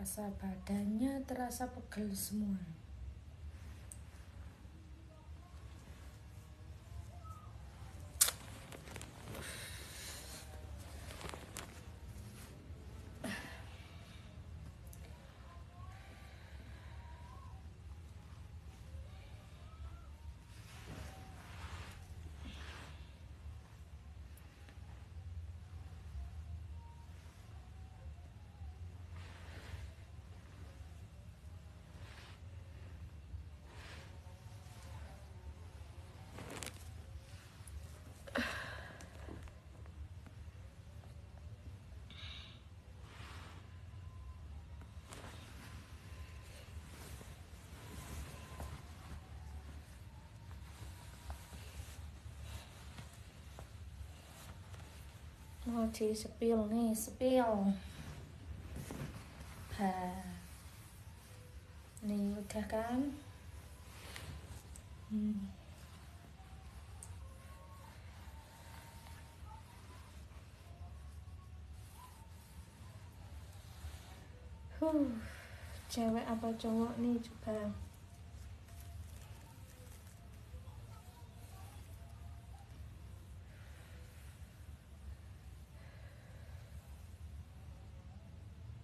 Rasa badannya terasa pegel semua. Mau di sepil nih sepil. Ha. Nih udah kan? Hmm. huh cewek apa cowok nih coba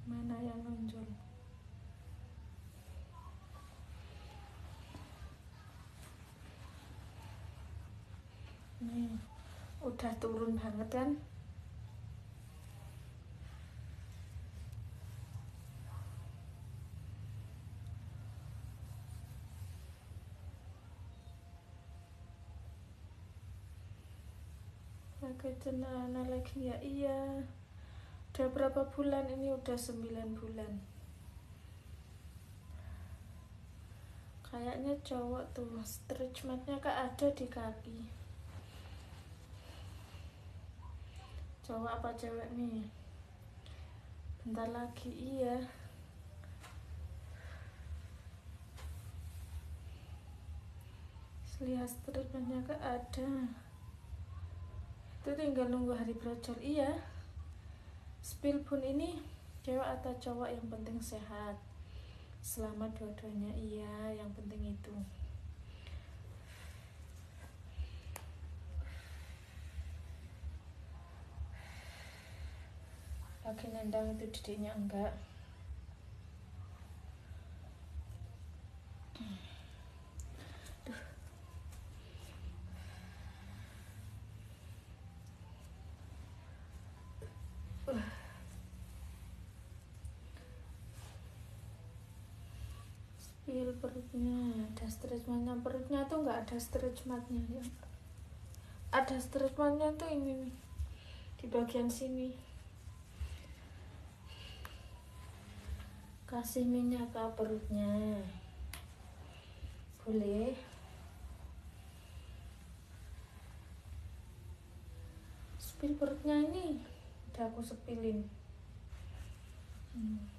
mana yang nonjol nih udah turun banget kan? Oke, cenana lagi ya iya. Udah berapa bulan? Ini udah 9 bulan. Kayaknya cowok tuh stretch marknya kak ada di kaki cowok apa cewek nih? Bentar lagi iya. Marknya kak ada. Itu tinggal nunggu hari brocor iya. Spill pun ini cewek atau cowok yang penting sehat? Selama dua-duanya iya yang penting itu lagi nendang itu didiknya enggak. Spill perutnya ada stretch marknya perutnya tuh nggak ada stretch marknya ya. Ada stretch marknya tuh ini nih di bagian sini kasih minyak ke perutnya. Boleh. Spill perutnya ini udah aku sepilin. Hmm.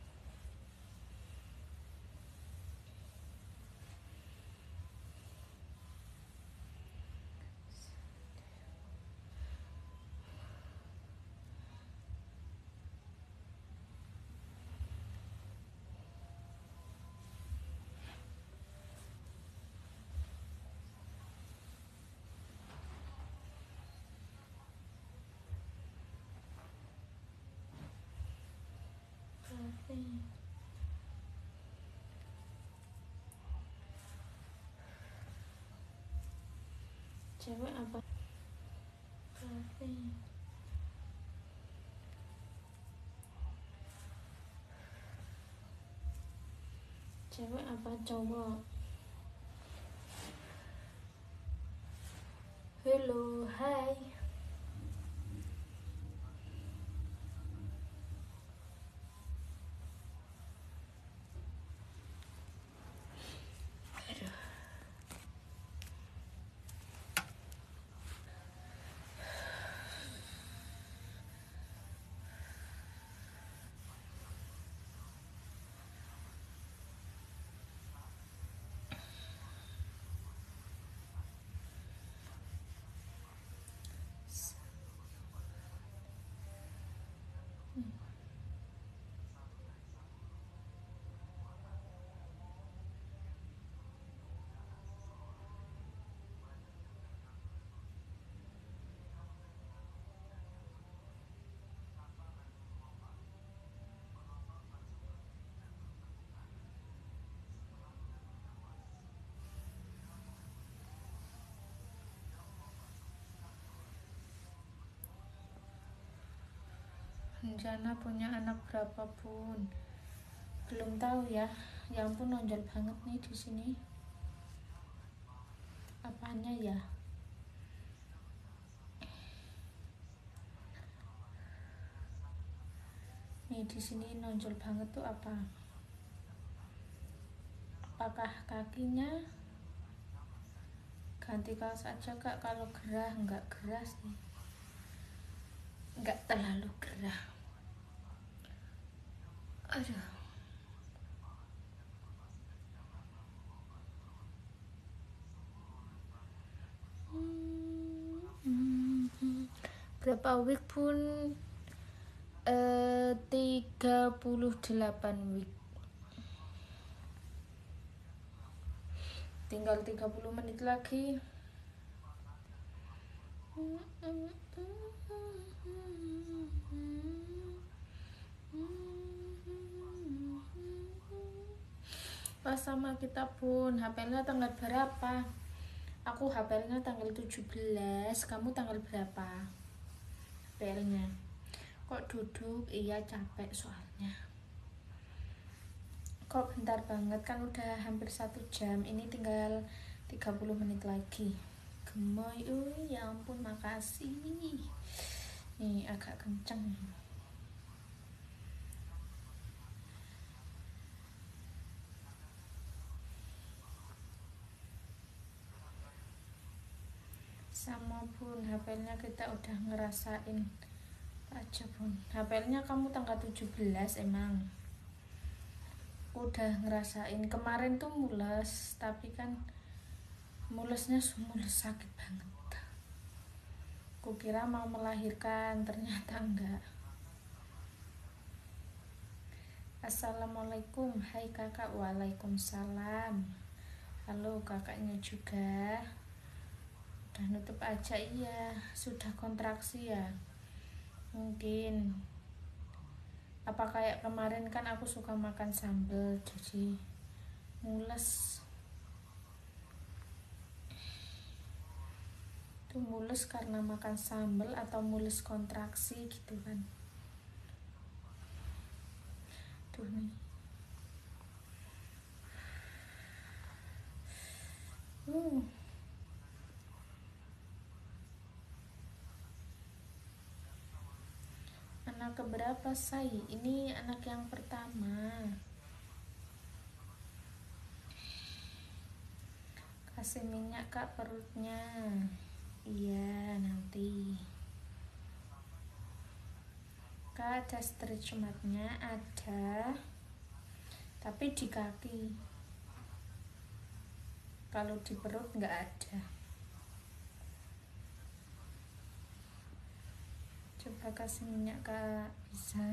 Cewek apa Oke. cewek apa cowok hello hai berencana punya anak berapa pun belum tahu ya. Yang pun nonjol banget nih di sini. Apanya ya? Nih di sini nonjol banget tuh apa? Apakah kakinya? Ganti kaos aja kak. Kalau gerah nggak gerah sih. Nggak terlalu gerah aduh. Berapa week pun eh, 38 week. Tinggal 30 menit lagi pas sama kita pun HP-nya tanggal berapa? Aku HP-nya tanggal 17 kamu tanggal berapa? HP-nya kok duduk? Iya capek soalnya. Kok bentar banget? Kan udah hampir satu jam. Ini tinggal 30 menit lagi. Gemoy uh ya ampun makasih. Nih agak kenceng sama pun HP-nya kita udah ngerasain aja pun HP-nya kamu tanggal 17 emang. Udah ngerasain. Kemarin tuh mules tapi kan mulesnya mules sakit banget. Kukira mau melahirkan ternyata enggak. Assalamualaikum. Hai kakak Waalaikumsalam. Halo kakaknya juga udah nutup aja iya. Sudah kontraksi ya. Mungkin. Apa kayak kemarin kan aku suka makan sambal jadi mules. Itu mules karena makan sambal atau mules kontraksi gitu kan. Tuh nih. Uh anak keberapa say? Ini anak yang pertama. Kasih minyak kak perutnya. Iya nanti. Kak ada stretch marknya ada tapi di kaki. Kalau di perut nggak ada coba kasih minyak kak. Bisa.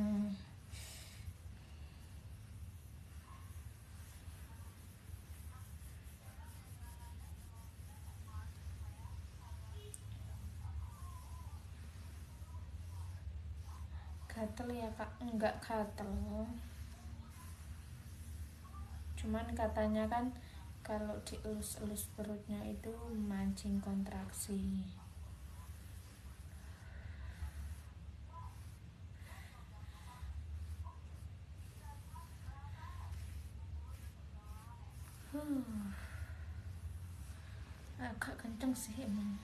Gatel ya kak? Enggak gatel. Cuman katanya kan kalau dielus-elus perutnya itu mancing kontraksi Hmm. Agak kenceng sih emang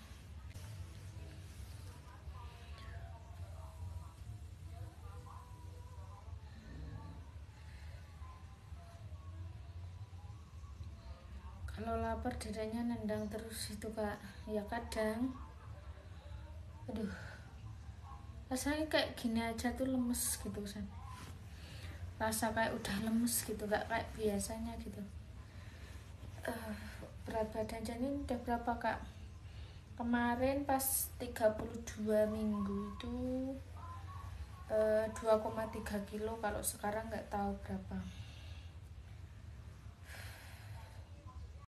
kalau lapar dadanya nendang terus itu kak. Ya kadang. Aduh. Rasanya kayak gini aja tuh lemes gitu kan rasa kayak udah lemes gitu gak kayak biasanya gitu. Uh, berat badan. Jadi udah berapa kak? Kemarin pas 32 minggu itu uh, eh, 2,3 kilo. Kalau sekarang nggak tahu berapa